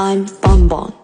I'm Bonbon.